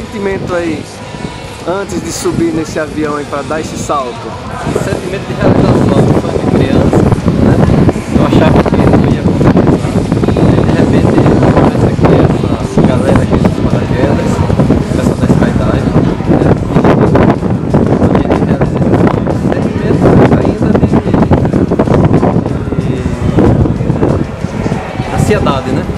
sentimento aí antes de subir nesse avião aí para dar esse salto? Sentimento de realização, de criança, né? Eu achava que não ia acontecer. De repente começa aqui essa galera aqui dos paraquedas, essa da Skydive, né? A gente realiza esse. Sentimento ainda de, de, de ansiedade, né?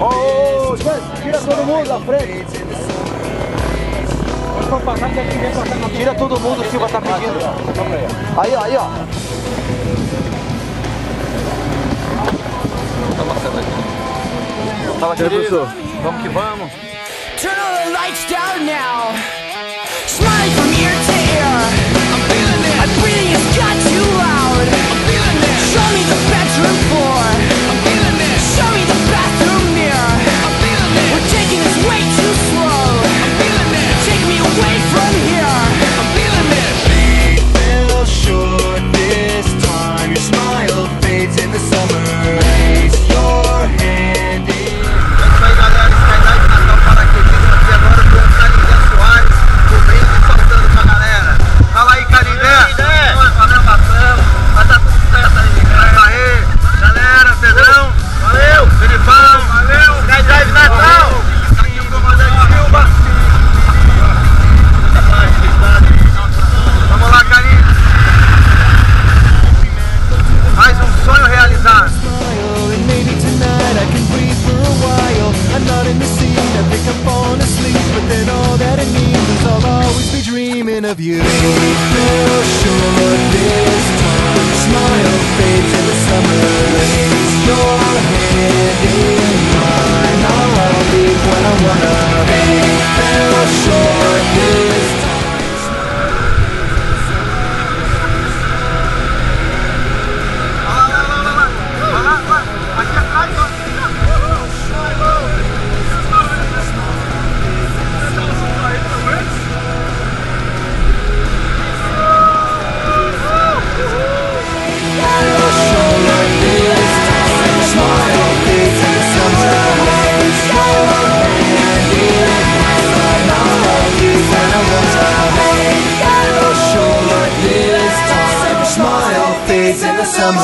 Oh, tira todo mundo da frente. Tira todo mundo, o Silva tá pedindo. Aí, ó, aí, ó. Tava passando aqui. Fala. Vamos que vamos. Turn all the lights down now. Smile from ear to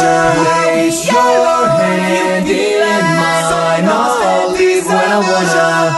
place your hand in mine. I'll leave when I want